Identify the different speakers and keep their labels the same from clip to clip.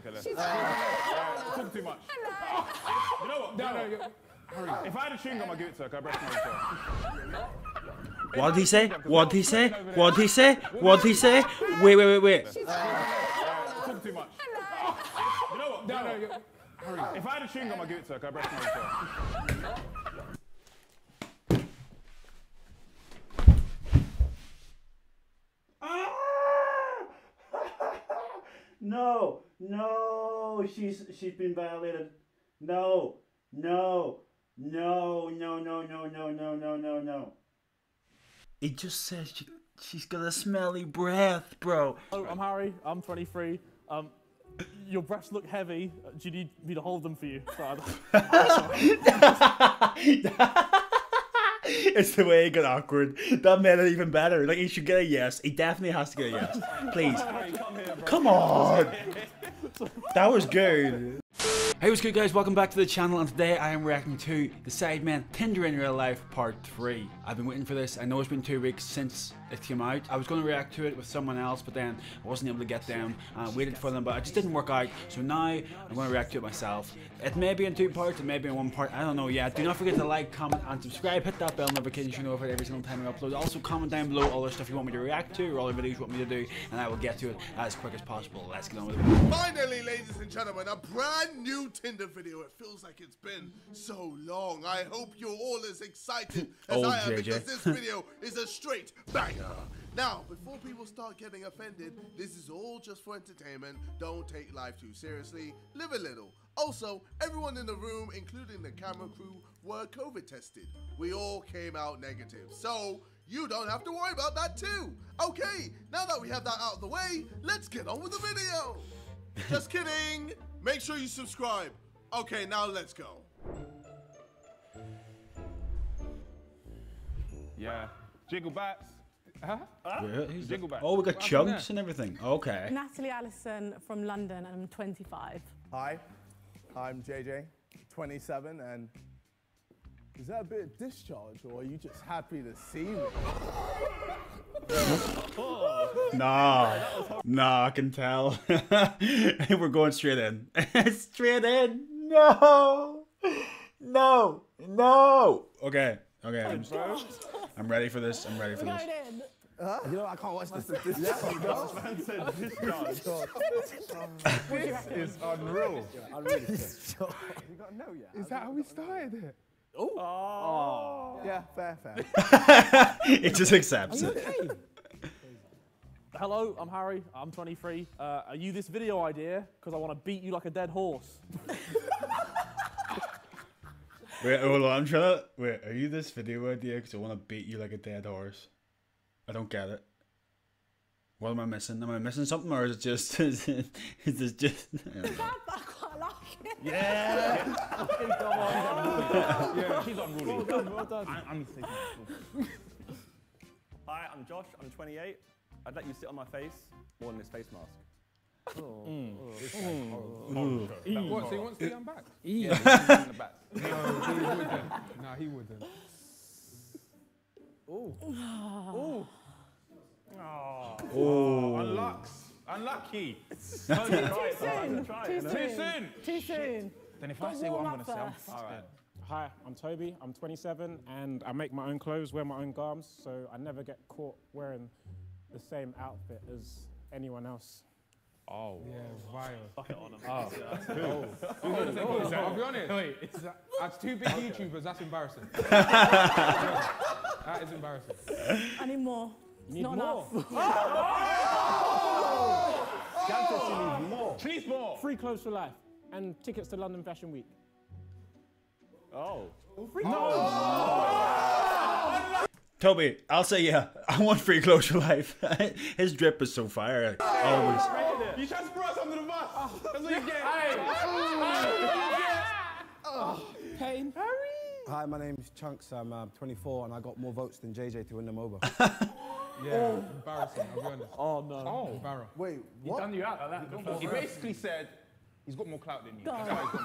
Speaker 1: couldn't care. Uh, talk too much. You know what? No, no. you- If I had a chewing gum, I'd give it to her. 'cause I breast milk her.
Speaker 2: What did he say? What did he say? What did he say? What did he say? Wait, wait, wait, wait.
Speaker 1: Talk too much. You know what? No, no. you- If I had a chewing gum, I'd give it to her. 'cause I breast milk
Speaker 2: No, no, she's she's been violated. No, no, no, no, no, no, no, no, no, no, no. It just says she, she's got a smelly breath, bro.
Speaker 3: Hello, I'm Harry. I'm 23. Um, your breasts look heavy. Uh, Do you need me to hold them for you? Sorry, I-
Speaker 2: it's the way it got awkward. That made it even better. Like he should get a yes. He definitely has to get a yes. Please. Come on. That was good. Hey, what's good guys? Welcome back to the channel and today I am reacting to The Sidemen Tinder in Real Life Part 3. I've been waiting for this. I know it's been two weeks since it came out. I was going to react to it with someone else but then I wasn't able to get them. I waited for them but it just didn't work out. So now I'm going to react to it myself. It may be in two parts, it may be in one part. I don't know yet. Do not forget to like, comment and subscribe. Hit that bell notification so you know every single time I upload. Also comment down below all the stuff you want me to react to or all the videos you want me to do and I will get to it as quick as possible. Let's get on with it.
Speaker 4: Finally, ladies and gentlemen, a brand new Tinder video. It feels like it's been so long. I hope you're all as excited as
Speaker 2: Old
Speaker 4: I am
Speaker 2: JJ.
Speaker 4: because this video is a straight banger. Now, before people start getting offended, this is all just for entertainment. Don't take life too seriously. Live a little. Also, everyone in the room, including the camera crew, were COVID tested. We all came out negative. So, you don't have to worry about that too. Okay, now that we have that out of the way, let's get on with the video. Just kidding. Make sure you subscribe. Okay, now let's go.
Speaker 1: Yeah. Jiggle bats. Huh?
Speaker 2: Yeah, uh-huh. who's
Speaker 1: Jingle.
Speaker 2: Oh, we got
Speaker 1: What
Speaker 2: chunks and everything. Okay.
Speaker 5: Natalie Allison from London and I'm 25.
Speaker 6: Hi, I'm JJ, 27, and is that a bit of discharge, or are you just happy to see me?
Speaker 2: Nah, nah, I can tell. We're going straight in. straight in. No, no, no. Okay, okay. I'm, I'm ready for this. I'm ready for this.
Speaker 5: going in.
Speaker 6: You know, I can't watch this.
Speaker 1: This is unreal.
Speaker 6: I'm really scared. You got to know yet.
Speaker 1: Is that how we started it?
Speaker 6: Yeah, fair, fair.
Speaker 2: it just accepts it.
Speaker 3: Hello, I'm Harry. I'm 23. Uh, are you this video idea? Because I want to beat you like a dead horse.
Speaker 2: Wait, hold on. I'm trying to. Wait, are you this video idea? Because I want to beat you like a dead horse. I don't get it. What am I missing? Am I missing something, or is it just? Is it, is this just? I don't know.
Speaker 5: I quite like it.
Speaker 3: Yeah.
Speaker 1: Yeah, she's unruly.
Speaker 3: well done, well done.
Speaker 1: I, I'm taking
Speaker 7: Hi, I'm Josh. I'm 28. I'd let you sit on my face more than this face mask. Mm. Mm. Mm.
Speaker 8: What? So he wants to be on back?
Speaker 1: Yeah, she's in the back.
Speaker 8: No, he wouldn't. No, he wouldn't. Ah.
Speaker 2: Oh.
Speaker 1: Unlux. Unlucky.
Speaker 5: Too soon. Too
Speaker 1: Too
Speaker 5: soon.
Speaker 1: soon.
Speaker 5: Too soon.
Speaker 1: Then if I
Speaker 5: But
Speaker 1: say what I'm going to say, I'm
Speaker 5: first.
Speaker 8: Hi, I'm Toby. I'm 27 and I make my own clothes, wear my own garments, so I never get caught wearing the same outfit as anyone else.
Speaker 1: Oh.
Speaker 8: Yeah, vile.
Speaker 7: Fuck it on him.
Speaker 8: I'll be honest. Wait, it's, uh, as two big YouTubers, that's embarrassing. that is embarrassing.
Speaker 5: I need more. It's
Speaker 8: Need
Speaker 5: not
Speaker 8: more?
Speaker 5: enough.
Speaker 1: She needs more.
Speaker 8: Free clothes for life and tickets to London Fashion Week.
Speaker 7: Oh.
Speaker 2: Toby, I'll say yeah. I want free clothes for life. His drip is so fire. like, Always.
Speaker 1: You tried to throw us under the bus. That's what you get. Hey.
Speaker 8: Pain.
Speaker 9: Hi, my name's Chunks. I'm uh, 24 and I got more votes than JJ to win them over.
Speaker 8: Yeah, embarrassing, I'll be honest.
Speaker 3: Oh no.
Speaker 8: Oh, Barrow.
Speaker 6: Wait,
Speaker 1: He done you out like that. He basically said he's got more clout than you.
Speaker 5: Go
Speaker 1: That's why he's got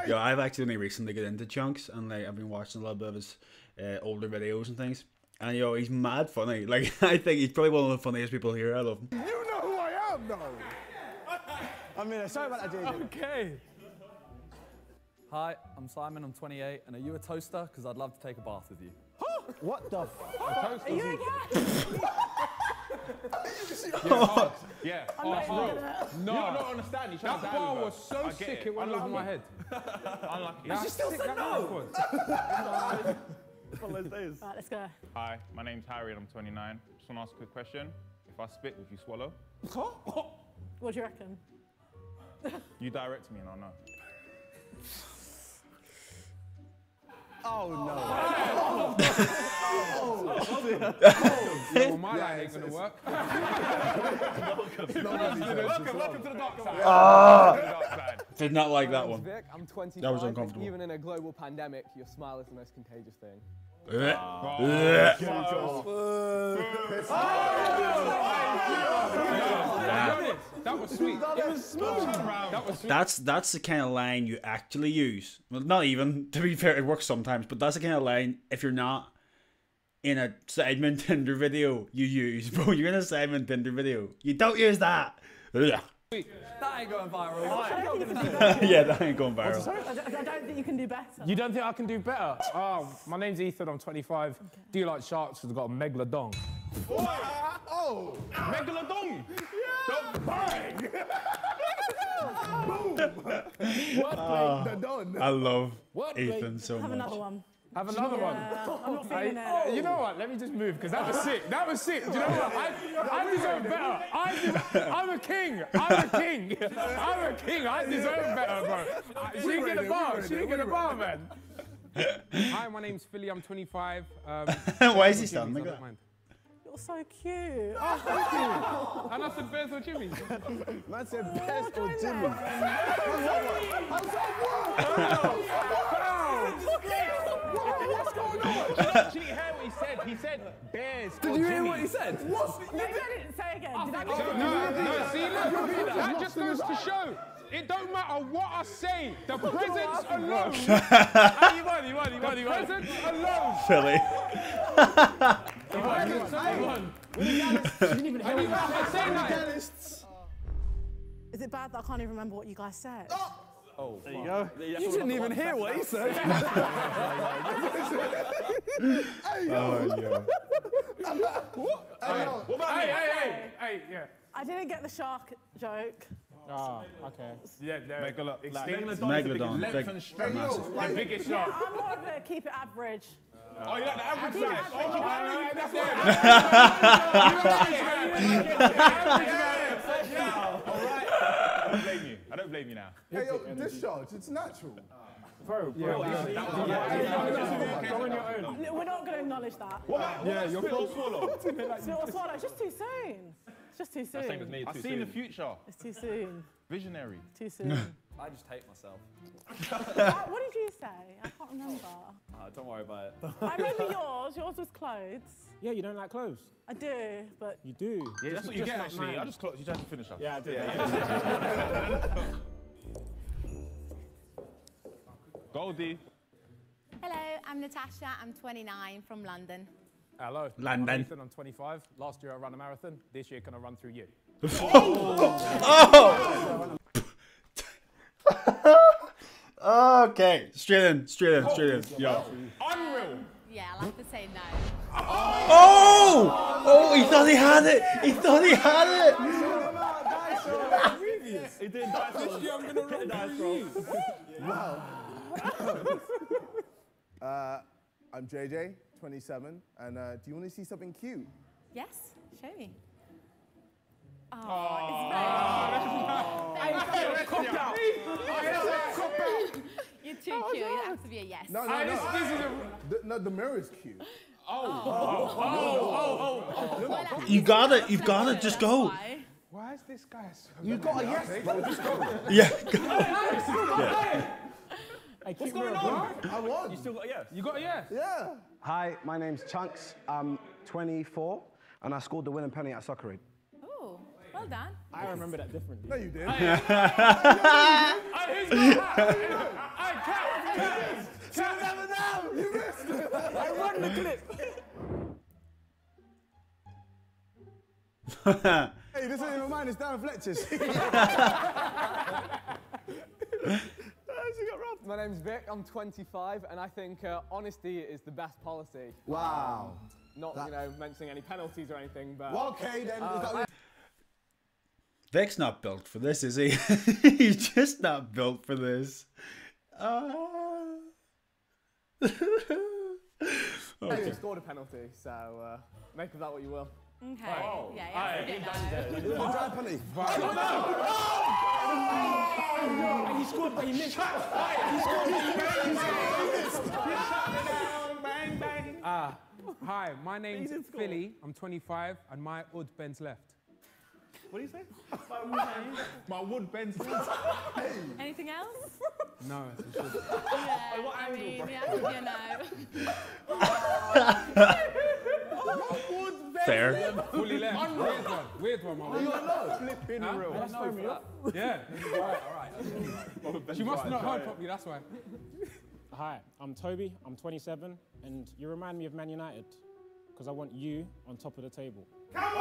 Speaker 1: more.
Speaker 2: Yo, I've actually only recently got into chunks, and like I've been watching a little bit of his uh, older videos and things. And yo, he's mad funny. Like I think he's probably one of the funniest people here. I love him.
Speaker 6: You know who I am, though.
Speaker 9: I mean, sorry about that, JJ.
Speaker 3: Okay.
Speaker 10: Hi, I'm Simon, I'm 28, and are you a toaster? Because I'd love to take a bath with you.
Speaker 9: What the f?
Speaker 5: Are you okay?
Speaker 1: Yeah.
Speaker 5: I'm
Speaker 1: Oh,
Speaker 5: not
Speaker 1: bro.
Speaker 5: even gonna-
Speaker 1: No, I don't understand. You
Speaker 11: That bar was so sick it went over my head.
Speaker 1: Unlucky.
Speaker 11: She still said no.
Speaker 7: One of those days.
Speaker 5: Right, let's go.
Speaker 1: Hi, my name's Harry and I'm 29. Just want to ask a quick question. If I spit, would you swallow?
Speaker 5: What do you reckon?
Speaker 1: You direct me and I'll know.
Speaker 6: Oh, no.
Speaker 11: Yeah, well, my line ain't gonna work.
Speaker 1: Welcome, welcome to the dark side.
Speaker 2: Ah,
Speaker 1: To the dark side.
Speaker 2: did not like that one.
Speaker 12: Vik, I'm 25.
Speaker 2: That was uncomfortable.
Speaker 12: Even in a global pandemic, your smile is the most contagious thing.
Speaker 2: That's that's the kind of line you actually use. Well, not even to be fair, it works sometimes, but that's the kind of line if you're not in a Simon Tinder video, you use. Bro, you're in a Simon Tinder video. You don't use that. Ugh.
Speaker 10: That ain't going viral.
Speaker 5: I don't think you can do better.
Speaker 2: yeah, that ain't going viral.
Speaker 5: I don't, I don't think you can do better.
Speaker 11: You don't think I can do better? Oh, my name's Ethan. I'm 25. Do you like sharks? Because I've got a megalodon.
Speaker 6: Oh,
Speaker 1: Megalodon!
Speaker 6: the bang! Boom! Ah, the done.
Speaker 2: I love
Speaker 11: What?
Speaker 2: Ethan so
Speaker 5: Have
Speaker 2: much.
Speaker 5: another one.
Speaker 11: Have another one.
Speaker 5: I'm not feeling
Speaker 11: I-
Speaker 5: it.
Speaker 11: you know what? Let me just move because that was sick. That was sick. Do you know what? I, I deserve better. I deserve, I'm a king. I'm a king. I'm a king. I deserve better, bro. She didn't get a bar. She didn't get a bar, man. Hi, my name's Filly. I'm 25. Um,
Speaker 2: Why is he
Speaker 11: Jimmy's,
Speaker 2: standing
Speaker 11: I
Speaker 2: like
Speaker 11: don't
Speaker 2: that?
Speaker 11: mind.
Speaker 5: You're so cute.
Speaker 11: And I said Bears or Jimmy's.
Speaker 9: Man said best or Jimmy.
Speaker 1: She didn't hear what he said. He said bears.
Speaker 10: Did you hear what he said?
Speaker 5: Maybe I didn't say again. Did I
Speaker 11: No, no, see, look, that just goes to show. It don't matter what I say. The presence alone.
Speaker 3: You won, you won, you
Speaker 11: The
Speaker 3: won, you won.
Speaker 11: presence alone.
Speaker 2: Filly.
Speaker 11: The presence alone. And you I say that.
Speaker 5: Is it bad that I can't even remember what you guys said?
Speaker 10: Oh, There you go. You didn't even hear what he said.
Speaker 2: Oh yeah.
Speaker 11: Hey, hey, hey, hey, yeah.
Speaker 5: I didn't get the shark joke.
Speaker 11: Ah, okay.
Speaker 3: Yeah, there.
Speaker 1: Megalodon.
Speaker 3: Extinct.
Speaker 2: Megalodon.
Speaker 1: Length
Speaker 2: Big,
Speaker 1: and strength.
Speaker 2: massive.
Speaker 3: The biggest shark.
Speaker 5: I'm more of a keep it average.
Speaker 1: Oh, you like the average
Speaker 5: Keep it
Speaker 1: size?
Speaker 5: average.
Speaker 1: Oh,
Speaker 11: That's it.
Speaker 1: I don't blame you. I don't blame you
Speaker 6: yo, discharge, it's natural.
Speaker 11: Bro, bro.
Speaker 5: We're not going to acknowledge that.
Speaker 11: Yeah, you're
Speaker 1: Spit or swallow?
Speaker 5: Spit or swallow. It's just too soon. It's just too soon.
Speaker 7: Same as me.
Speaker 1: I've seen the future.
Speaker 5: It's too soon.
Speaker 1: Visionary.
Speaker 5: Too soon.
Speaker 10: I just hate myself.
Speaker 5: what, what did you say? I can't remember.
Speaker 7: Ah, don't worry about it.
Speaker 5: I remember yours. Yours was clothes.
Speaker 8: Yeah, you don't like clothes.
Speaker 5: I do, but
Speaker 8: You do.
Speaker 1: Yeah, that's what you get actually.
Speaker 8: mine.
Speaker 1: I just clocked you just to finish up.
Speaker 8: Yeah, I did.
Speaker 1: Goldie.
Speaker 13: Hello, I'm Natasha. I'm 29 from London.
Speaker 11: Hello.
Speaker 2: London.
Speaker 11: I'm Ethan, I'm 25. Last year I ran a marathon. This year, I can I run through you? Oh!
Speaker 2: Okay, straight in, straight in, straight in. Yo.
Speaker 1: Unreal.
Speaker 13: Yeah, I like to say no.
Speaker 2: Oh! Oh, he thought he had it. He thought he had it.
Speaker 7: He did dice roll.
Speaker 11: I'm gonna run
Speaker 7: Dice
Speaker 11: through
Speaker 7: roll.
Speaker 11: you.
Speaker 6: Uh, I'm JJ, 27, and uh, do you want to see something cute?
Speaker 13: Yes, show me. Oh, it's very cute. You're too cute. You have to be a yes.
Speaker 6: No, no, no.
Speaker 11: this, this is a.
Speaker 6: The, no, the mirror is cute.
Speaker 2: You got it. You've got it. Just go.
Speaker 13: Why?
Speaker 11: Why is this guy so?
Speaker 6: You got a yes, bro. Just go.
Speaker 2: Yeah.
Speaker 11: What's going on?
Speaker 6: I won.
Speaker 7: You still got a yes?
Speaker 11: You got a yes.
Speaker 6: Yeah.
Speaker 9: Hi, my name's Chunks. I'm 24, and I scored the winning penny at Soccer Aid.
Speaker 13: Oh, well done.
Speaker 8: I remember that differently.
Speaker 6: No, you did.
Speaker 11: Hey, who's got that? Hey, Cat, Cat.
Speaker 6: I won the clip. Hey, this ain't even mine, it's Darren Fletcher's.
Speaker 12: My name's Vik, I'm 25, and I think uh, honesty is the best policy.
Speaker 6: Wow.
Speaker 12: Not,
Speaker 6: That-
Speaker 12: you know, mentioning any penalties or anything, but...
Speaker 6: Well, okay, then,
Speaker 12: Uh,
Speaker 6: that
Speaker 2: Vik's not built for this, is he? He's just not built for this. Uh...
Speaker 12: I
Speaker 2: okay.
Speaker 12: scored a penalty, so uh, make of that what you will.
Speaker 13: Okay.
Speaker 12: Oh.
Speaker 13: Yeah,
Speaker 12: Aye.
Speaker 13: yeah.
Speaker 6: It was a dry penalty.
Speaker 11: He scored, but he missed. He scored,
Speaker 1: Bang, bang.
Speaker 11: Ah, hi, my name's Filly. I'm 25, and my odd bends left.
Speaker 1: What do you say? My wood bends. left.
Speaker 13: Anything else?
Speaker 11: No, it's just.
Speaker 13: Yeah, I mean, yeah, you know.
Speaker 2: Fair.
Speaker 11: Fully left. Weird one. Weird one, my
Speaker 6: You
Speaker 11: man.
Speaker 6: are not.
Speaker 12: Flipping
Speaker 11: Huh?
Speaker 12: real.
Speaker 11: That's
Speaker 12: That's
Speaker 11: no Yeah. Alright, alright. She must have not heard properly, that's why.
Speaker 8: Hi, I'm Toby. I'm 27, and you remind me of Man United because I want you on top of the table. Come on!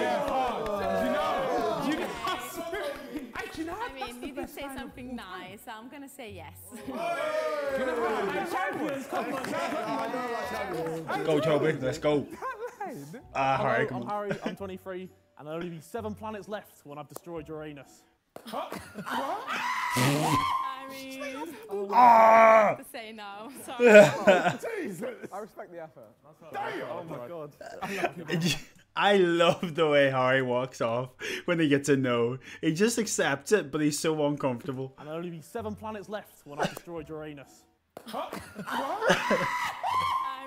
Speaker 11: Yeah, hard. Do you know? Do you know? Actually, no,
Speaker 13: I mean, you did say something nice, so I'm gonna say yes.
Speaker 2: Go, Toby. Let's go. Ah,
Speaker 3: Hello,
Speaker 2: Harry, come
Speaker 3: I'm
Speaker 2: on.
Speaker 3: Harry, I'm 23, and there'll only be seven planets left when I've destroyed Uranus.
Speaker 13: I mean,
Speaker 2: Ah!
Speaker 13: to say no.
Speaker 12: Oh,
Speaker 13: Sorry.
Speaker 12: I respect the effort.
Speaker 7: Oh my god.
Speaker 2: I love the way Harry walks off when he gets a no. He just accepts it, but he's so uncomfortable.
Speaker 3: And there'll only be seven planets left when I've destroyed Uranus.
Speaker 13: I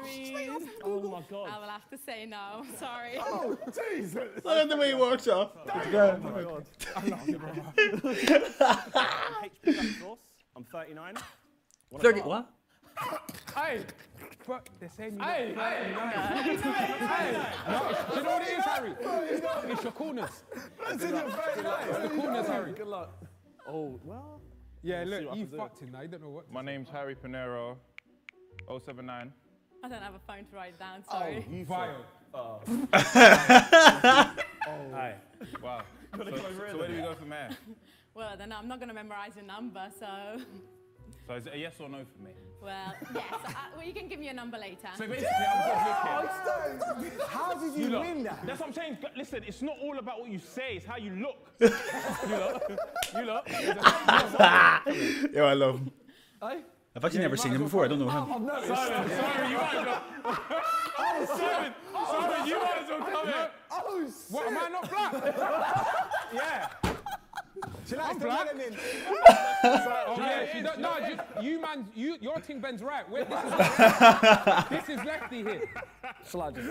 Speaker 13: mean,
Speaker 3: Oh my god.
Speaker 13: I will have to say no. Sorry.
Speaker 6: Oh, Jesus.
Speaker 2: Look at the way he walks off. Oh It's good.
Speaker 7: I'm 39.
Speaker 2: Thirty. What?
Speaker 11: Hey, but they're saying you hey, hey, hey, hey. No, do you know what it is, Harry? It's your coolness. It's the coolness, Harry.
Speaker 12: Good luck.
Speaker 3: Oh, well.
Speaker 11: Yeah, look, you
Speaker 3: happens
Speaker 11: fucked him now. You don't know what.
Speaker 1: My name's Harry Pinero. 079.
Speaker 13: I don't have a phone to write it down,
Speaker 11: Oh,
Speaker 13: sorry.
Speaker 11: vile. Oh.
Speaker 1: Hi. Wow. So, so where do we go from there?
Speaker 13: Well, then I'm not gonna memorize your number, so.
Speaker 1: So is it a yes or no for me?
Speaker 13: Well, yes. uh, well, you can give me a number later.
Speaker 1: So basically, I'm good looking.
Speaker 6: How did you,
Speaker 1: look.
Speaker 6: win that?
Speaker 1: That's what I'm saying. Listen, it's not all about what you say, it's how you look. you look. You look.
Speaker 2: Yo, I love him.
Speaker 12: Hey?
Speaker 2: I've actually never seen him before. I don't know him.
Speaker 12: I've noticed.
Speaker 1: Simon, Simon, you might as well. Oh, Simon, Simon, you might as well come here.
Speaker 6: Oh,
Speaker 11: What, am I not black?
Speaker 1: Yeah.
Speaker 6: She likes
Speaker 11: I'm
Speaker 6: the
Speaker 11: black.
Speaker 6: melanin.
Speaker 11: Oh, yeah, she don't, no, you, you man, you, your thing bends right. Wait, this, is, this is lefty here.
Speaker 12: Shall I just?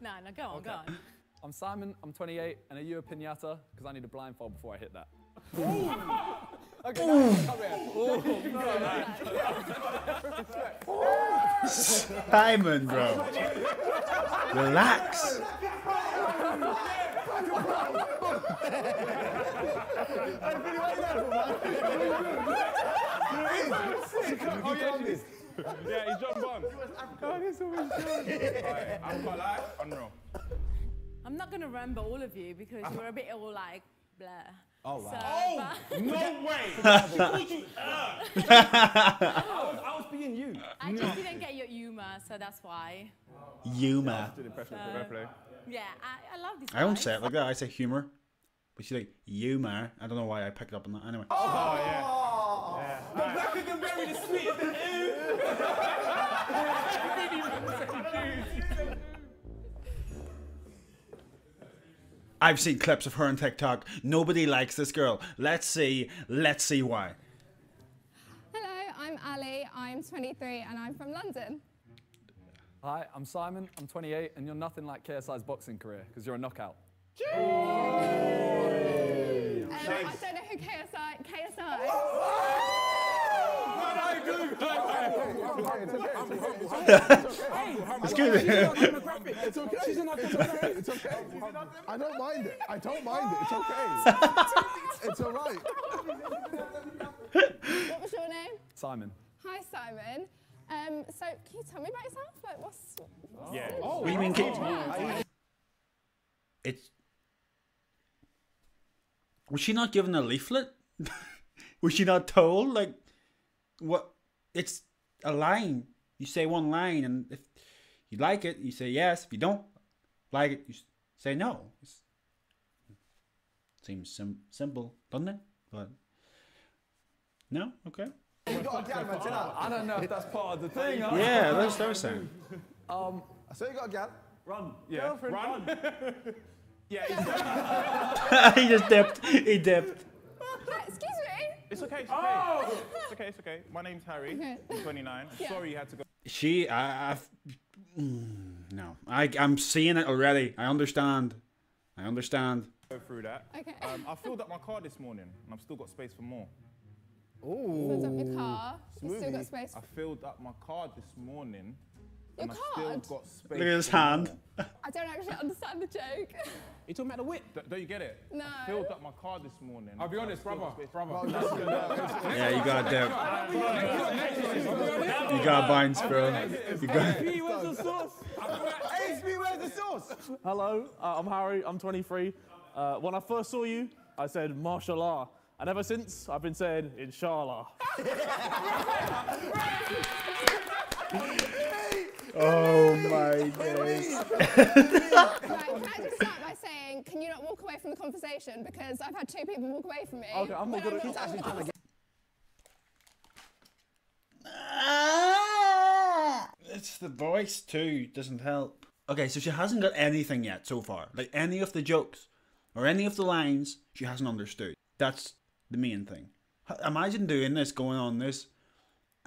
Speaker 13: No, no, go on, go on.
Speaker 10: I'm Simon, I'm 28, and are you a pinata? Because I need a blindfold before I hit that.
Speaker 12: Okay, now come here.
Speaker 2: Simon, bro. Relax.
Speaker 6: Oh, yeah, she is.
Speaker 1: Yeah, he's John Bond. Alright, I'm quite like, unreal.
Speaker 13: I'm not gonna remember all of you because you're a bit all like blur.
Speaker 6: Oh, wow.
Speaker 13: So,
Speaker 1: Oh,
Speaker 13: but
Speaker 1: no way. She called you, uh.
Speaker 7: I was, I was being you.
Speaker 13: I just didn't get your humor, so that's why.
Speaker 2: Yuma.
Speaker 7: Did impression
Speaker 13: So, yeah, I, I love this.
Speaker 2: I don't say it like that. I say humor. But she's like, Yuma. I don't know why I picked up on that. Anyway.
Speaker 1: Oh, yeah.
Speaker 7: The black is the very the sweet
Speaker 2: I've seen clips of her on TikTok. Nobody likes this girl. Let's see. Let's see why.
Speaker 14: Hello, I'm Ali. I'm 23 and I'm from London.
Speaker 10: Hi, I'm Simon, I'm 28, and you're nothing like KSI's boxing career, because you're a knockout.
Speaker 14: Um, I don't know who KSI. KSI.
Speaker 2: It's good.
Speaker 6: It's okay. She's in It's okay. It's okay. I don't mind it. I don't mind it. It's okay. It's all right.
Speaker 14: What was your name?
Speaker 10: Simon.
Speaker 14: Hi, Simon. Um, so, can you tell me about yourself? Like, what's. what's
Speaker 1: Yeah.
Speaker 14: Oh,
Speaker 2: What do you mean? Kate? it's. Was she not given a leaflet? was she not told like what? It's a line. You say one line, and if you like it, you say yes. If you don't like it, you say no. It's, seems sim- simple, doesn't it? But no, okay.
Speaker 10: I don't know if that's part of the thing.
Speaker 2: Yeah, that's what I was saying.
Speaker 10: Um,
Speaker 9: So you got a gal.
Speaker 7: Run.
Speaker 1: Yeah.
Speaker 7: Girlfriend,
Speaker 1: Run.
Speaker 7: run.
Speaker 1: Yeah, it's,
Speaker 2: he just dipped. He dipped.
Speaker 14: Excuse me.
Speaker 1: it's okay. It's okay. It's okay. It's okay. My name's Harry.
Speaker 14: Okay.
Speaker 1: I'm 29.
Speaker 14: Yeah.
Speaker 1: Sorry you had to go.
Speaker 2: She, I, I've, mm, no, I, I'm seeing it already. I understand. I understand.
Speaker 1: Go through that.
Speaker 14: Okay.
Speaker 1: Um, I filled up my car this morning, and I've still got space for more. Oh.
Speaker 14: Filled up your car. You still got space.
Speaker 1: I filled up my car this morning,
Speaker 14: Your
Speaker 1: and I still got space.
Speaker 2: Look at his hand.
Speaker 14: I don't actually understand the joke.
Speaker 1: You talking about the whip? Don't you get it?
Speaker 14: No.
Speaker 1: I filled up my car this morning.
Speaker 11: I'll be honest,
Speaker 1: I've
Speaker 11: brother,
Speaker 1: got space-
Speaker 11: brother.
Speaker 2: Yeah, you got dip. You got bounce, bro. You got.
Speaker 3: HP, where's the sauce?
Speaker 6: HP, where's the sauce?
Speaker 3: Hello, uh, I'm Harry, I'm 23. Uh, when I first saw you, I said mashallah. And ever since, I've been saying inshallah.
Speaker 2: Oh my days.
Speaker 14: Right, can I just start by saying, can you not walk away from the conversation? Because I've had two people walk away from me.
Speaker 3: Okay, I'm not gonna-
Speaker 14: done with the conversation. Ah!
Speaker 2: It's the voice too, doesn't help. Okay, so she hasn't got anything yet so far. Like any of the jokes or any of the lines, she hasn't understood. That's the main thing. H- Imagine doing this, going on this,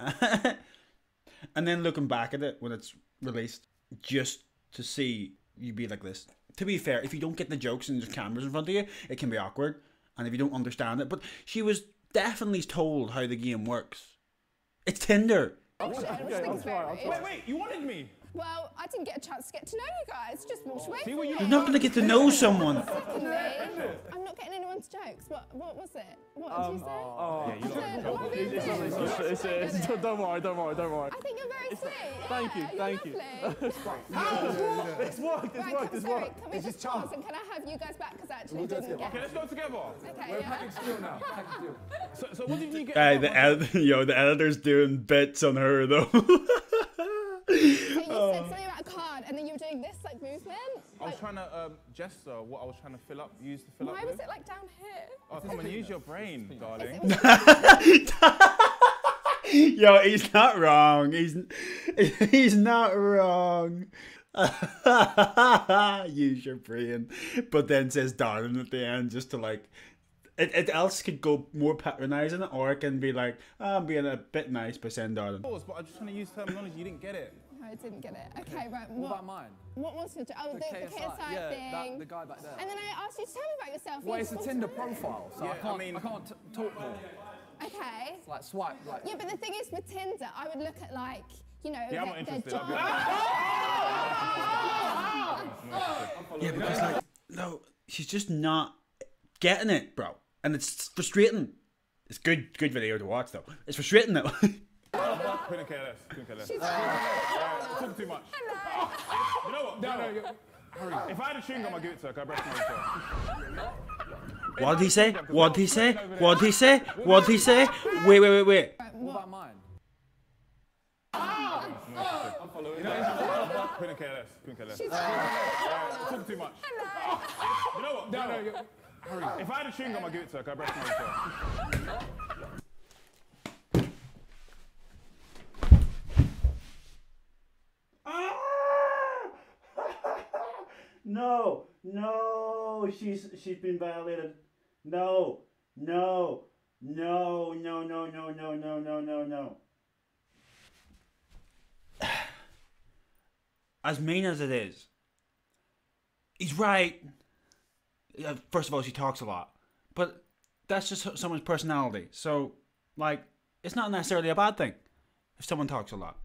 Speaker 2: and then looking back at it when it's released, just to see you be like this. To be fair, if you don't get the jokes and there's cameras in front of you, it can be awkward. And if you don't understand it, but she was definitely told how the game works. It's Tinder.
Speaker 14: Actually, I just think it's very rude.
Speaker 1: Wait, wait, you wanted me?
Speaker 14: Well, I didn't get a chance to get to know you guys. Just walked away
Speaker 1: See you-
Speaker 14: me.
Speaker 2: You're not going to get to know someone.
Speaker 14: Secondly, I'm not getting anyone's jokes. What, what was it? What did you um, say?
Speaker 3: Oh.
Speaker 1: oh, Yeah, you lot
Speaker 14: Said,
Speaker 1: got
Speaker 14: what
Speaker 1: trouble.
Speaker 14: did you
Speaker 3: it's,
Speaker 14: say?
Speaker 3: it's,
Speaker 14: What
Speaker 3: it's,
Speaker 14: did
Speaker 3: it's,
Speaker 14: you
Speaker 3: it's,
Speaker 14: say?
Speaker 3: don't worry, don't worry, don't worry.
Speaker 14: I think you're very sweet.
Speaker 3: Thank you,
Speaker 14: Yeah,
Speaker 3: thank
Speaker 14: you're
Speaker 3: you.
Speaker 14: lovely.
Speaker 3: Oh, it's worked, it's
Speaker 14: Right,
Speaker 3: worked,
Speaker 14: come,
Speaker 3: it's
Speaker 14: sorry,
Speaker 3: worked.
Speaker 14: can we just pause and can I have you guys back? Because I actually didn't get
Speaker 1: Okay, let's go together.
Speaker 14: Okay, yeah.
Speaker 1: So, so what did you get?
Speaker 2: Hey, the ed- yo, the editor's doing bits on her though.
Speaker 14: So you said something about a card and then you were doing this like movement.
Speaker 1: I was trying to um, gesture what I was trying to fill up, use to fill
Speaker 14: why
Speaker 1: up Why
Speaker 14: was
Speaker 1: with.
Speaker 14: it like down here?
Speaker 1: Oh, come on, use your brain, darling.
Speaker 2: yo, he's not wrong. He's he's not wrong. Use your brain, but then says darling at the end just to like. It, it else could go more patronizing, or it can be like, "Oh, I'm being a bit nice by saying darling.
Speaker 1: Pause, but I'm just trying to use terminology. You didn't get it.
Speaker 14: No, I didn't get it. Okay, right.
Speaker 10: What
Speaker 14: What,
Speaker 10: about mine?
Speaker 14: what was your oh the, the KSI,
Speaker 10: yeah,
Speaker 14: thing?
Speaker 10: that, the guy back there.
Speaker 14: and then I asked you to tell me about yourself.
Speaker 10: well,
Speaker 14: you
Speaker 10: it's a Tinder
Speaker 14: wanted to know.
Speaker 10: profile, so
Speaker 1: Yeah,
Speaker 10: I
Speaker 1: I
Speaker 10: can't, I,
Speaker 1: mean-
Speaker 10: can't t- talk more.
Speaker 14: Okay.
Speaker 10: It's Like swipe, like.
Speaker 14: Yeah, but the thing is with Tinder, I would look at like you know.
Speaker 1: Yeah, I'm
Speaker 14: their- their
Speaker 1: interested.
Speaker 14: Job.
Speaker 2: Yeah, because like, no, she's just not getting it, bro, and it's frustrating. It's good, good video to watch though. It's frustrating though.
Speaker 1: Couldn't care less. Couldn't care less. Uh, talk too much. You know what?
Speaker 11: No, no,
Speaker 1: You know what? If I had a chewing gum, I'd give it to her. 'cause I breast myself.
Speaker 2: What'd he say? What'd he say? What'd he say? What'd he say? Wait, wait, wait, wait.
Speaker 10: What about mine?
Speaker 1: Couldn't care less. Couldn't care less. Uh, talk too much. You know what?
Speaker 11: No, no, you
Speaker 1: If I had a chewing gum, I'd give it to her. I breast myself. Ah!
Speaker 2: No, no, she's she's been violated. No, no, no, no, no, no, no, no, no, no, no. As mean as it is, he's right. First of all, she talks a lot, but that's just someone's personality. So, like, it's not necessarily a bad thing if someone talks a lot.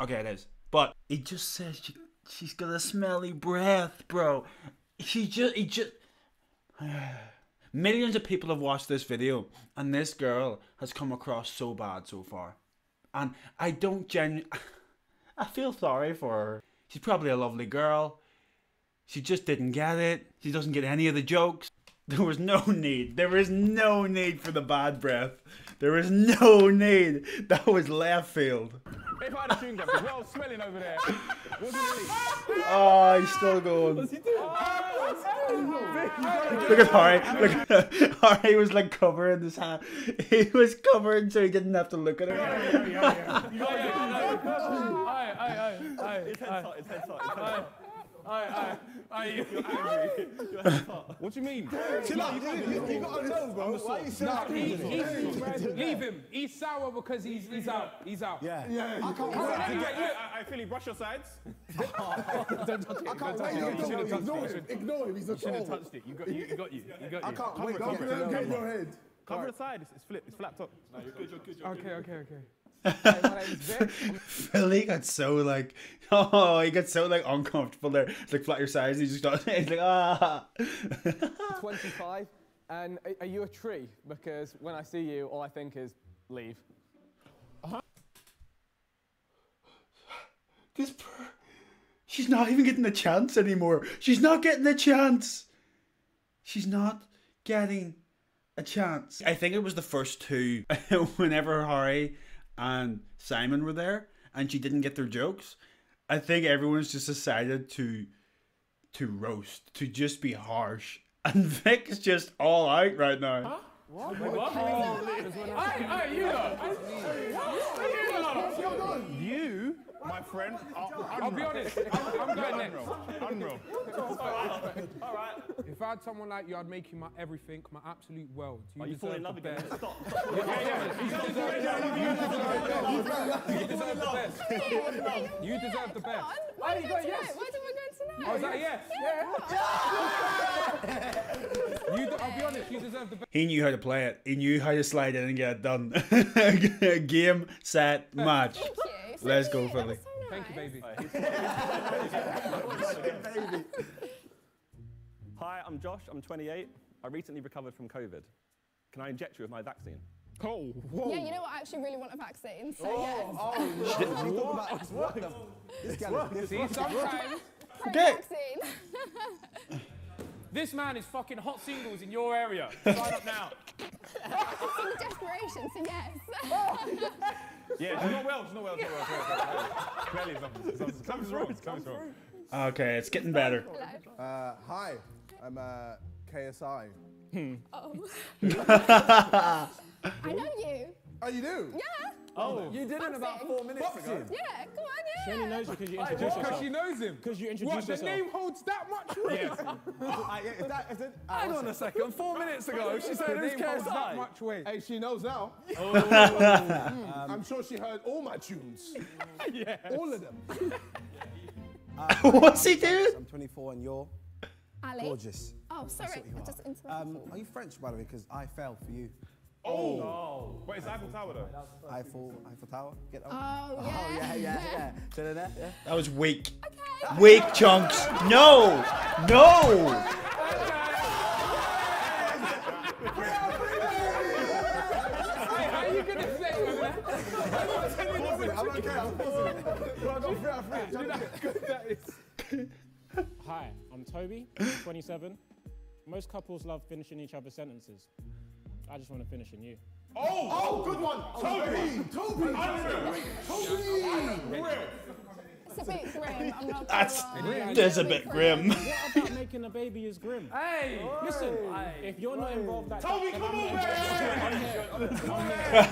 Speaker 2: Okay, it is. But it just says she, she's got a smelly breath, bro. She just, he just. Millions of people have watched this video, and this girl has come across so bad so far. And I don't genu. I feel sorry for her. She's probably a lovely girl. She just didn't get it. She doesn't get any of the jokes. There was no need. There is no need for the bad breath. There is no need. That was left field.
Speaker 1: If I had a chewing gum, because we're smelling over there. Wasn't it?
Speaker 2: Oh, he's still going. what's he doing oh, Look at Harry. Look, at Harry was like covering his hand. He was covering so he didn't have to look at her.
Speaker 3: Aye, aye, aye, aye.
Speaker 7: His head's hot, his head's hot, his head's hot.
Speaker 3: Aye, aye, aye.
Speaker 7: You're angry. Your head's hot.
Speaker 1: What do you mean?
Speaker 6: Chill out, you, you, you gotta know, bro. Why are you saying
Speaker 11: Nah, he, he's, leave him. He's sour because he's he's out. He's out.
Speaker 9: Yeah.
Speaker 6: Yeah,
Speaker 9: I can't wait to
Speaker 1: I, I, I feel you brush your sides.
Speaker 11: Don't touch it.
Speaker 9: I can't
Speaker 11: Don't
Speaker 9: wait
Speaker 11: touch
Speaker 9: to
Speaker 11: it. You shouldn't
Speaker 9: to
Speaker 6: Ignore
Speaker 11: it.
Speaker 6: him. Ignore him. He's a
Speaker 1: You shouldn't have touched it. You got you, you got you. You got
Speaker 9: I can't wait
Speaker 6: Don't
Speaker 9: get to
Speaker 6: let him
Speaker 9: know
Speaker 6: get in your head.
Speaker 1: Cover the side. It's, it's flipped. It's flapped up. No, you're good. You're good.
Speaker 11: Okay, okay, okay.
Speaker 2: Filly got so like, oh, he got so like uncomfortable there. It's like flat your sides. And he just got, he's like, ah.
Speaker 12: 25. And are you a tree? Because when I see you, all I think is leave.
Speaker 2: This per- She's not even getting a chance anymore. She's not getting a chance. She's not getting a chance. I think it was the first two, whenever Harry and Simon were there, and she didn't get their jokes. I think everyone's just decided to to roast, to just be harsh, and Vik's just all out right now.
Speaker 3: What? Aye, aye, you lot.
Speaker 1: You, my friend, are
Speaker 11: I'll be honest. I'm, I'm going next.
Speaker 1: unreal.
Speaker 7: All right.
Speaker 11: If I had someone like you, I'd make you my everything, my absolute world. You
Speaker 7: Are you
Speaker 11: deserve
Speaker 7: falling in love
Speaker 11: the
Speaker 7: again?
Speaker 11: best.
Speaker 7: Stop.
Speaker 11: You deserve the best. You deserve the best.
Speaker 14: Why oh,
Speaker 11: you
Speaker 14: did
Speaker 11: got
Speaker 14: we go
Speaker 11: yes.
Speaker 14: tonight? Why did we go tonight?
Speaker 11: Oh, is that a yes? You, d- I'll be honest. You deserve the best.
Speaker 2: He knew how to play it. He knew how to slide in and get it done. Game, set, match.
Speaker 14: Thank you. So
Speaker 2: Let's go,
Speaker 14: cute. That
Speaker 2: Filly.
Speaker 14: was so
Speaker 11: Thank you,
Speaker 14: nice.
Speaker 11: baby.
Speaker 7: Hi, I'm Josh. I'm 28. I recently recovered from COVID. Can I inject you with my vaccine?
Speaker 1: Oh, whoa.
Speaker 14: Yeah, you know what? I actually really want a vaccine. So
Speaker 9: Oh,
Speaker 14: yes.
Speaker 9: This guy is
Speaker 11: See, sometimes
Speaker 2: Okay.
Speaker 14: Vaccine.
Speaker 11: this man is fucking hot singles in your area. Sign up now.
Speaker 14: Some desperation. So yes.
Speaker 1: Yeah, she's not well. She's not well. She's not well. She's not well. Clearly, something's, something's, something's wrong. Something's wrong.
Speaker 2: Okay, it's getting better.
Speaker 6: Uh, hi, I'm uh, KSI.
Speaker 14: oh. I know you.
Speaker 6: Oh, you do?
Speaker 14: Yeah.
Speaker 12: Oh, you did it about four minutes ago.
Speaker 14: Yeah. Come.
Speaker 8: She only knows you because you introduced
Speaker 11: Because she knows him.
Speaker 8: Because you
Speaker 11: What,
Speaker 8: introduced
Speaker 11: the
Speaker 8: yourself.
Speaker 11: name holds that much weight?
Speaker 1: Yes.
Speaker 9: Uh, yeah, is that, is it? uh,
Speaker 12: Hang on a second. Four minutes ago, she said
Speaker 11: The
Speaker 12: who's
Speaker 11: name holds that
Speaker 12: KSI?
Speaker 11: much weight.
Speaker 6: Hey, she knows now. I'm sure she heard all my tunes.
Speaker 11: yeah.
Speaker 6: All of them.
Speaker 2: What's he doing?
Speaker 9: I'm 24 and you're
Speaker 14: Ali.
Speaker 9: gorgeous.
Speaker 14: Oh, sorry. I just interrupted.
Speaker 9: Um, are you French, by the way? Because I fell for you.
Speaker 1: Oh. oh. no. But it's Eiffel Tower, though.
Speaker 9: Eiffel, Eiffel Tower. Get on.
Speaker 14: Oh,
Speaker 9: Oh,
Speaker 14: yeah.
Speaker 9: yeah, yeah, yeah. So then, yeah.
Speaker 2: That was weak.
Speaker 14: Okay.
Speaker 2: Weak chunks. No! No!
Speaker 11: How are you going to say it?
Speaker 6: I'm okay, I'm positive. Go on, go free, I'm free. Jump in.
Speaker 11: That is.
Speaker 8: Hi, I'm Toby, I'm 27. Most couples love finishing each other's sentences. I just want to finish in you.
Speaker 1: Oh, Oh, good one. Oh, Toby.
Speaker 6: Toby!
Speaker 1: Unreal. Real.
Speaker 14: It's a bit grim. I'm not.
Speaker 2: That's
Speaker 14: gonna lie.
Speaker 2: that's a bit grim.
Speaker 8: What about making a baby is grim?
Speaker 11: Hey!
Speaker 8: Listen, if you're not involved like
Speaker 1: Toby, come
Speaker 8: then
Speaker 1: on,
Speaker 8: I'm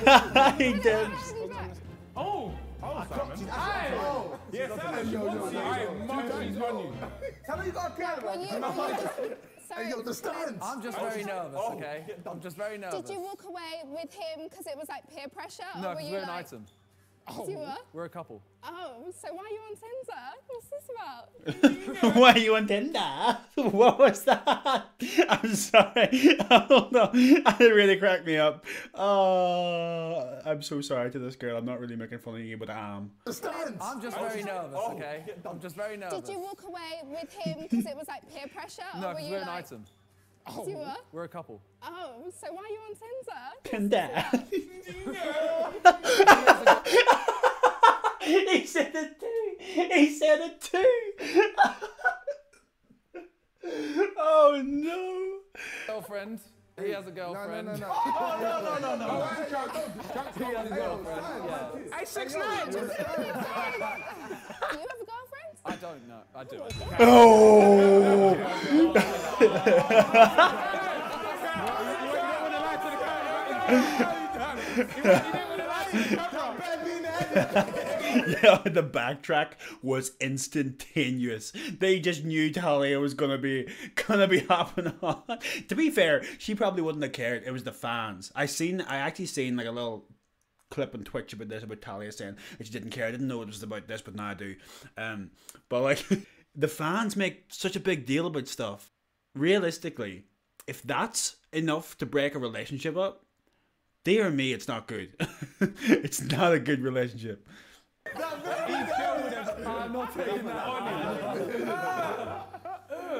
Speaker 8: not
Speaker 1: man.
Speaker 2: he did.
Speaker 14: I'll be back.
Speaker 11: Oh!
Speaker 1: Oh, Simon.
Speaker 11: Hey!
Speaker 1: Yes, Simon.
Speaker 6: Yo, yo, yo,
Speaker 11: Alright,
Speaker 6: yo.
Speaker 11: monkeys on you.
Speaker 6: Tell her you got a piano,
Speaker 14: Were
Speaker 6: man.
Speaker 14: you, were you, sorry.
Speaker 6: Hey, yo, the stands.
Speaker 12: I'm just oh, very nervous, oh. okay? I'm just very nervous.
Speaker 14: Did you walk away with him because it was like peer pressure?
Speaker 12: No,
Speaker 14: or were
Speaker 12: because
Speaker 14: you
Speaker 12: we're an
Speaker 14: like,
Speaker 12: item.
Speaker 14: Yes, you were?
Speaker 12: We're a couple.
Speaker 14: Oh, so why are you on Tinder? What's this about?
Speaker 2: Why are you on Tinder? What was that? I'm sorry. Oh, Hold on. It really cracked me up. Oh, I'm so sorry to this girl. I'm not really making fun of you, but I am.
Speaker 6: The.
Speaker 12: I'm just very oh. nervous, okay? Oh. I'm just very nervous.
Speaker 14: Did you walk away with him because it was like peer pressure? or
Speaker 12: No,
Speaker 14: were you
Speaker 12: we're an item.
Speaker 14: Yes, you oh, were?
Speaker 12: We're a couple.
Speaker 14: Oh, so why are you on Tinder?
Speaker 2: Tinder. he said it too. He said it too. Oh no.
Speaker 10: Girlfriend. He has a girlfriend.
Speaker 6: no, no.
Speaker 11: Oh, no, no, no, no.
Speaker 10: Oh, He has a girlfriend. Yeah.
Speaker 11: Hey, six nine.
Speaker 14: Do you have a girlfriend?
Speaker 10: I don't know. I do. Oh!
Speaker 2: yeah, the backtrack was instantaneous. They just knew Talia was gonna be gonna be hopping on. to be fair, she probably wouldn't have cared. It was the fans. I seen I actually seen like a little clip on Twitch about this about Talia saying that she didn't care. I didn't know it was about this, but now I do. Um, but like the fans make such a big deal about stuff. Realistically, if that's enough to break a relationship up, dear me, it's not good. it's not a good relationship.
Speaker 10: I'm not taking that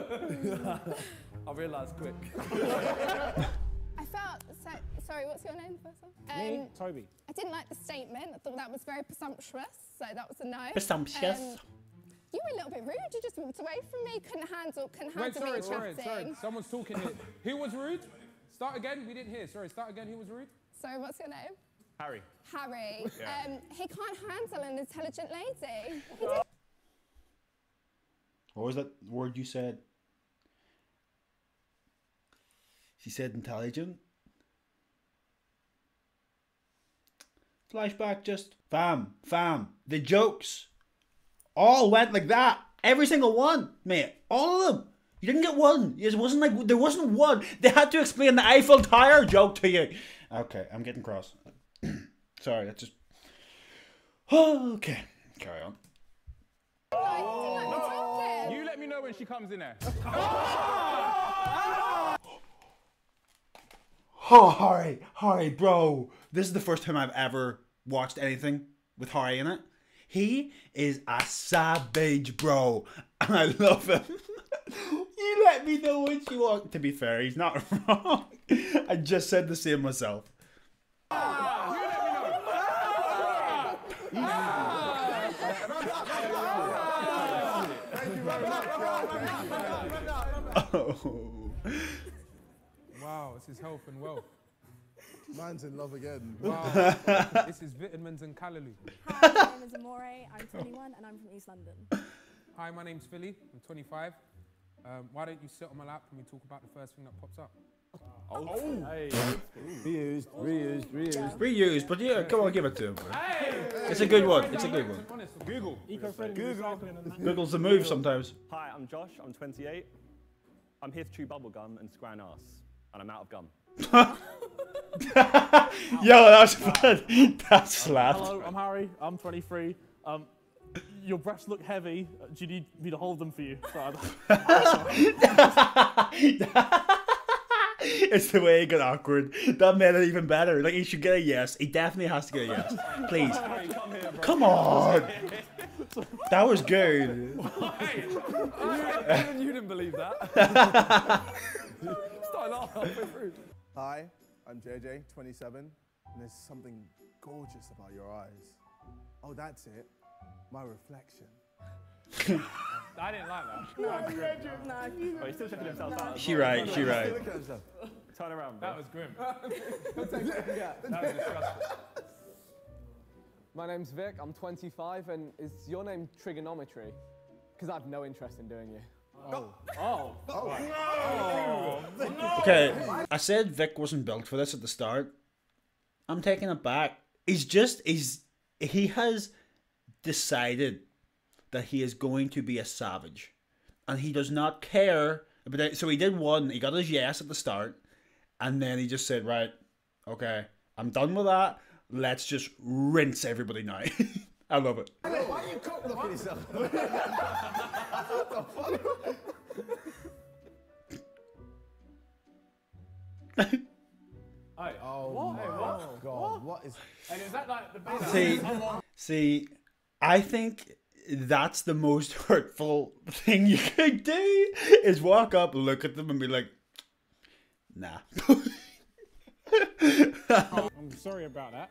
Speaker 10: I realised quick.
Speaker 14: I felt so. Sorry, what's your name, first of all?
Speaker 8: Me,
Speaker 14: Um,
Speaker 8: Toby.
Speaker 14: I didn't like the statement. I thought that was very presumptuous, so that was a no.
Speaker 2: Presumptuous.
Speaker 14: Um, you were a little bit rude. You just walked away from me. Couldn't handle. Couldn't
Speaker 11: Wait,
Speaker 14: handle
Speaker 11: sorry,
Speaker 14: me
Speaker 11: sorry,
Speaker 14: chatting.
Speaker 11: sorry. Someone's talking here. Who was rude? Start again. We didn't hear. Sorry, start again. Who was rude?
Speaker 14: Sorry, what's your name?
Speaker 7: Harry.
Speaker 14: Harry.
Speaker 7: Yeah.
Speaker 14: Um, he can't handle an intelligent lady. He
Speaker 2: What was that word you said? She said intelligent. Flashback just fam, fam. The jokes all went like that. Every single one, mate. All of them. You didn't get one. It wasn't like there wasn't one. They had to explain the Eiffel Tower joke to you. Okay, I'm getting cross. Sorry, that's just. okay, carry on.
Speaker 11: You let me know when she comes in there.
Speaker 2: Oh, Harry, Harry, bro. This is the first time I've ever watched anything with Harry in it. He is a savage, bro. And I love him. you let me know when you want. To be fair, he's not wrong. I just said the same myself. Oh.
Speaker 11: Wow, this is health and wealth.
Speaker 6: Man's in love again.
Speaker 11: Wow. this is vitamins and calories.
Speaker 5: Hi, my name is Amore. I'm 21 and I'm from East London.
Speaker 11: Hi, my name's Filly. I'm 25. Um, why don't you sit on my lap and we talk about the first thing that pops up?
Speaker 2: Oh.
Speaker 9: Reused, reused, reused.
Speaker 2: Reused, but yeah, come on, give it to him. bro. It's a good one. It's a good one.
Speaker 11: Google.
Speaker 8: Eco-friendly recycling and that.
Speaker 2: Google's the move sometimes.
Speaker 7: Hi, I'm Josh. I'm 28. I'm here to chew bubble gum and scran ass, and I'm out of gum.
Speaker 2: Yo, that was fun. That slapped.
Speaker 3: Hello, I'm Harry. I'm 23. Um, your breasts look heavy. Uh, Do you need me to hold them for you? Sorry.
Speaker 2: it's the way it got awkward. That made it even better. Like he should get a yes. He definitely has to get a yes. Please. Come on. That was good.
Speaker 10: Even you didn't believe that. Off halfway through.
Speaker 6: Hi, I'm JJ, 27, and there's something gorgeous about your eyes. Oh, that's it. My reflection.
Speaker 11: I didn't like that.
Speaker 5: No,
Speaker 11: That was grim.
Speaker 5: no.
Speaker 7: Oh, he's still checking himself out.
Speaker 2: She
Speaker 7: well.
Speaker 2: right, she right.
Speaker 7: Turn around. Bro.
Speaker 11: That was grim.
Speaker 12: yeah.
Speaker 11: That was disgusting.
Speaker 12: My name's Vik. I'm 25, and is your name trigonometry? Because I have no interest in doing you.
Speaker 11: Oh. oh. Oh.
Speaker 2: Okay, I said Vik wasn't built for this at the start. I'm taking it back. He's just he's he has decided that he is going to be a savage, and he does not care. But so he did one. He got his yes at the start, and then he just said, "Right, okay, I'm done with that. Let's just rinse everybody now." I love it.
Speaker 9: Why are you cock blocking yourself?
Speaker 11: Hey,
Speaker 6: Oh
Speaker 11: what?
Speaker 6: my
Speaker 11: what?
Speaker 6: God, what is?
Speaker 11: And is that like the base?
Speaker 2: See, see, I think that's the most hurtful thing you could do is walk up, look at them, and be like, "Nah."
Speaker 8: I'm sorry about that.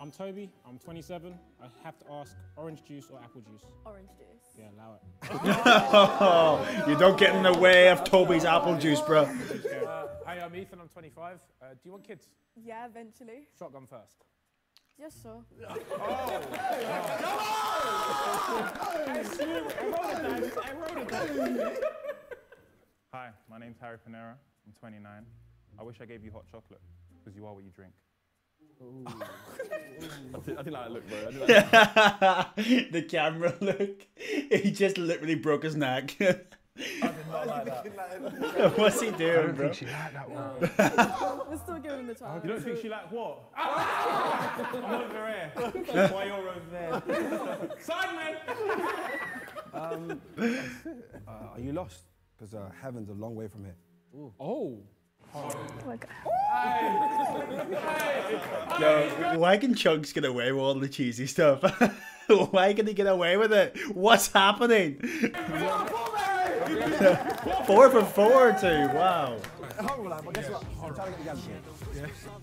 Speaker 8: I'm Toby. I'm 27. I have to ask orange juice or apple juice.
Speaker 13: Orange juice.
Speaker 8: Yeah, allow it.
Speaker 2: you don't get in the way of Toby's apple juice, bro.
Speaker 11: Uh, hey, I'm Ethan. I'm 25. Uh, do you want kids?
Speaker 5: Yeah, eventually.
Speaker 11: Shotgun first.
Speaker 5: Just sure.
Speaker 1: Hi, my name's Harry Pinero. I'm 29. I wish I gave you hot chocolate because you are what you drink.
Speaker 7: I didn't, I didn't like that look, bro. I didn't like that.
Speaker 2: the camera look. He just literally broke his neck.
Speaker 11: I did not like that.
Speaker 2: What's he doing,
Speaker 6: I don't
Speaker 2: bro?
Speaker 6: think she liked that one.
Speaker 5: We're still giving him the chance.
Speaker 1: You don't think she liked what? I'm over here. Why you're over there? Simon!
Speaker 9: Um, uh, are you lost? Because uh, heaven's a long way from here.
Speaker 11: Oh.
Speaker 2: Yo, why can Chunks get away with all the cheesy stuff? why can he get away with it? What's happening? Four for four, too. Wow.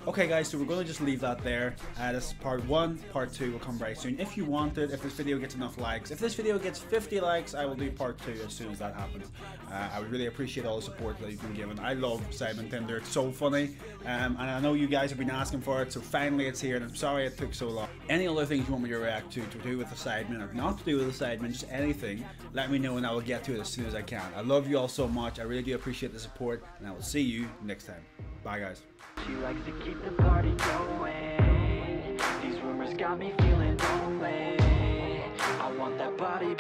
Speaker 2: Okay, guys, so we're going to just leave that there. Uh, this is part one. Part two will come very soon. If you want it, if this video gets enough likes, if this video gets 50 likes, I will do part two as soon as that happens. Uh, I would really appreciate all the support that you've been given. I love Sidemen Tinder. It's so funny. Um, and I know you guys have been asking for it, so finally it's here, and I'm sorry it took so long. Any other things you want me to react to, to do with the Sidemen, or not to do with the Sidemen, just anything, let me know and I will get to it as soon as I can. I love you all so much. I really do appreciate the support, and I will see you next time. Bye, guys.
Speaker 15: She likes to keep the party going. These rumors got me feeling lonely. I want that body.